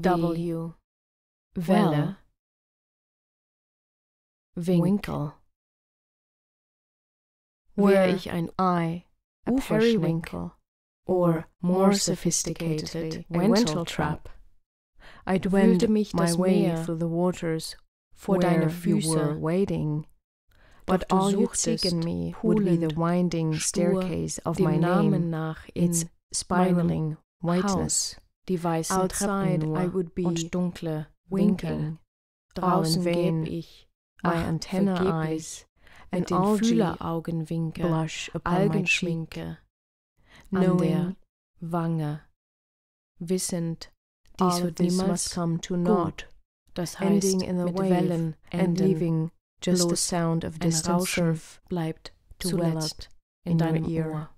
W. Welle Winkle. Were ich ein I a periwinkle. Or more sophisticated a wentletrap, I'd wend my way through the waters where deine you Füße, were wading, but all you'd suchtest seek in me would be the winding staircase of my name, its spiraling whiteness. Die weißen Outside Treppen nur I would be und dunkle winking, Winkel. in Draußen gäb ich my ach, antenna vergeblich, eyes, mit and den Fühleraugenwinkel, blush upon my cheek, Algenschminke an knowing der Wange, wissend, dies wird this niemals must come to naught, das heißt ending in the mit Wellen and leaving just the sound of distant Rauschen surf bleibt zuletzt in deinem ear. Ohr.